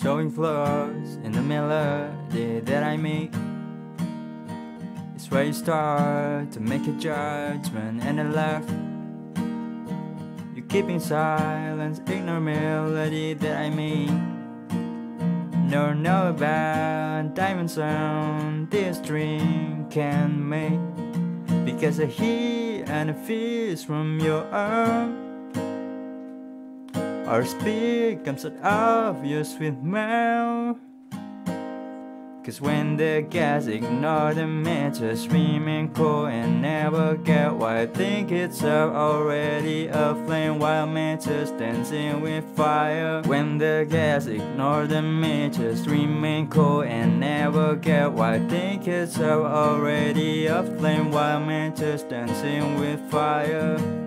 showing flaws in the melody that I make. It's where you start to make a judgment and a laugh. You keep in silence, ignore melody that I make. Never know about diamond sound this dream can make. Because I hear and I feel from your arm. Our speed comes out your sweet mouth. Cause when the gas ignore the matches remain cool and never get why. I think it's already a flame while matches dancing with fire. When the gas ignore the matches remain cool and never get why. I think it's already a flame while matches dancing with fire